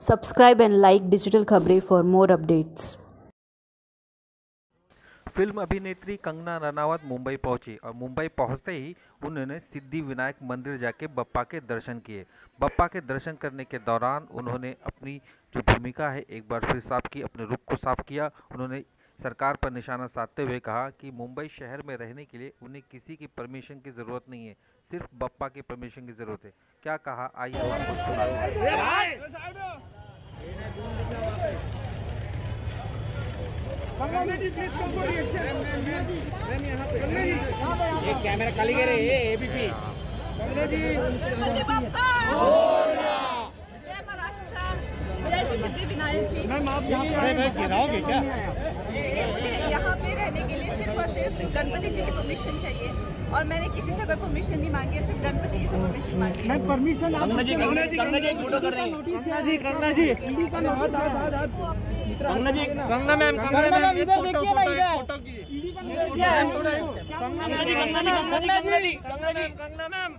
Subscribe and like digital खबरें for more updates film अभिनेत्री कंगना रनावत मुंबई पहुँची और मुंबई पहुँचते ही उन्होंने सिद्धि विनायक मंदिर जाके बप्पा के दर्शन किए। बप्पा के दर्शन करने के दौरान उन्होंने अपनी जो भूमिका है एक बार फिर साफ़ की अपने रुख को साफ़ किया। उन्होंने सरकार पर निशाना साधते हुए कहा कि मुंबई शहर में रहने के लिए उन्हें किसी की परमिशन की ज़रूरत नहीं है सिर्फ़ बप्पा की परमिशन की ज़रूरत है। क्या कहा? आइए आपको सुनाते एक कैमरा खाली करे ये एबीपी गणपती बाप्पा जय महाराष्ट्र जय विनायक जी अरे मैं गिराओगे क्या? मुझे यहाँ पे रहने के लिए सिर्फ़ और सिर्फ़ गणपति जी की परमिशन चाहिए। और मैंने किसी से कोई परमिशन नहीं मांगी है सिर्फ़ गणपति जी से परमिशन मांगी मैं परमिशन कंगना जी कंगना जी कंगना जी फ़ोटो कर रहे हैं कंगना जी कंगना जी कंगना जी कंगना मैम कंगना मैम इधर देखिए ना इधर फ़ोटो की कंगना जी कंगना जी कंगना जी कंगना जी कंगना मैम